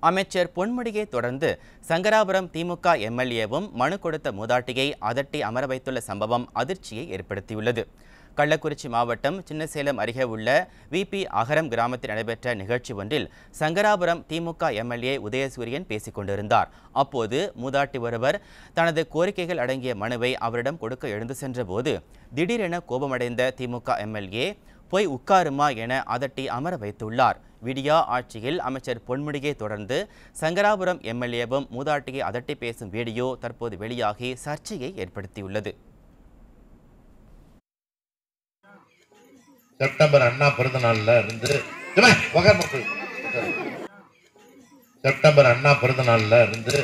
அமைச்சர் பொன்முடியை தொடர்ந்து சங்கராபுரம் திமுக எம்எல்ஏவும் மனு கொடுத்த மூதாட்டியை அதட்டி அமர வைத்துள்ள சம்பவம் அதிர்ச்சியை ஏற்படுத்தியுள்ளது. கள்ளக்குறிச்சி மாவட்டம் சின்னசேலம் அருகே உள்ள விபி அகரம் கிராமத்தில் நடைபெற்ற நிகழ்ச்சி ஒன்றில் சங்கராபுரம் திமுக எம்எல்ஏ உதயசூரியன் பேசிக் கொண்டிருந்தார். அப்போது மூதாட்டி ஒருவர் தனது கோரிக்கைகள் அடங்கிய மனுவை அவரிடம் கொடுக்க எழுந்து சென்றபோது திடீரென கோபமடைந்த திமுக எம்எல்ஏ போய் உட்காருமா என அதட்டி அமர வைத்துள்ளார். விடியா ஆட்சியில் அமைச்சர் பொன்முடியை தொடர்ந்து சங்கராபுரம் எம்எல்ஏவும் மூதாட்டியை அதட்டி பேசும் வீடியோ தற்போது வெளியாகி சர்ச்சையை ஏற்படுத்தியுள்ளது. செப்டம்பர் அண்ணா பிறந்த நாள்ல இருந்து செப்டம்பர் அண்ணா பிறந்த நாள்ல இருந்து